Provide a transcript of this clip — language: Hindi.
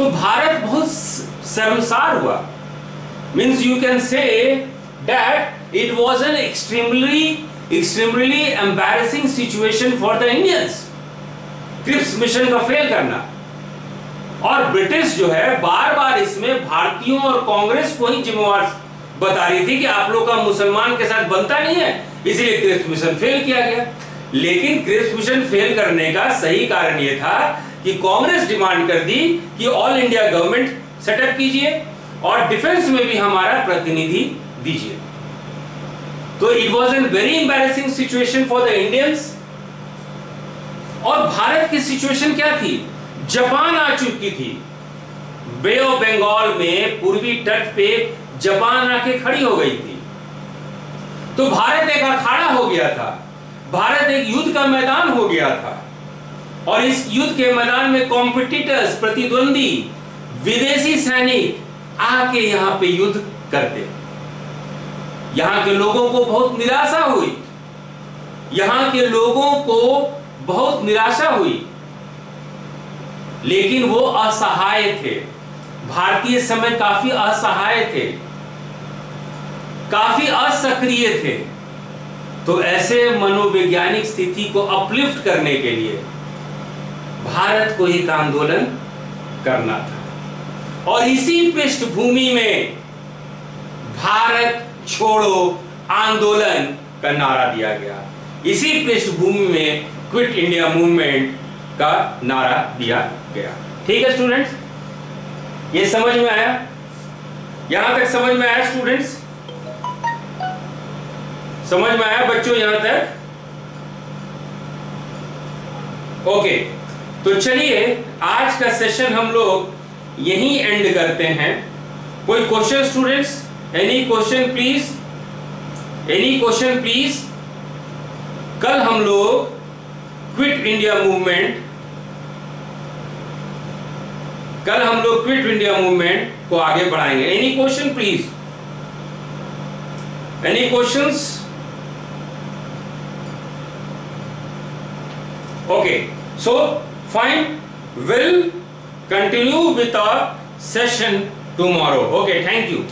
तो भारत बहुत शर्मसार हुआ means you can say that it was an extremely extremely embarrassing situation for the Indians Cripps mission का फेल करना और ब्रिटिश जो है बार बार इसमें भारतीयों और कांग्रेस को ही जिम्मेवार बता रही थी कि आप लोग का मुसलमान के साथ बनता नहीं है इसीलिए क्रिप्स मिशन फेल किया गया लेकिन क्रिप्स मिशन फेल करने का सही कारण यह था कि कांग्रेस डिमांड कर दी कि ऑल इंडिया गवर्नमेंट सेटअप कीजिए और डिफेंस में भी हमारा प्रतिनिधि दीजिए तो it was an very embarrassing situation for the Indians और भारत की सिचुएशन क्या थी जापान आ चुकी थी बे ऑफ बंगाल में पूर्वी तट पे जापान आके खड़ी हो गई थी तो भारत एक अखाड़ा हो गया था भारत एक युद्ध का मैदान हो गया था और इस युद्ध के मैदान में कॉम्पिटिटर्स प्रतिद्वंदी विदेशी सैनिक आके यहां पे युद्ध करते यहां के लोगों को बहुत निराशा हुई यहां के लोगों को बहुत निराशा हुई लेकिन वो असहाय थे भारतीय समय काफी असहाय थे काफी असक्रिय थे तो ऐसे मनोवैज्ञानिक स्थिति को अपलिफ्ट करने के लिए भारत को एक आंदोलन करना था और इसी पृष्ठभूमि में भारत छोड़ो आंदोलन का नारा दिया गया इसी पृष्ठभूमि में क्विट इंडिया मूवमेंट का नारा दिया गया ठीक है स्टूडेंट्स ये समझ में आया यहां तक समझ में आया स्टूडेंट्स समझ में आया बच्चों यहां तक ओके तो चलिए आज का सेशन हम लोग यही एंड करते हैं कोई question students any question please any question please कल हम लोग क्विट इंडिया मूवमेंट कल हम लोग क्विट इंडिया मूवमेंट को आगे बढ़ाएंगे any question please any questions okay so Fine, we'll continue with our session tomorrow. Okay, thank you.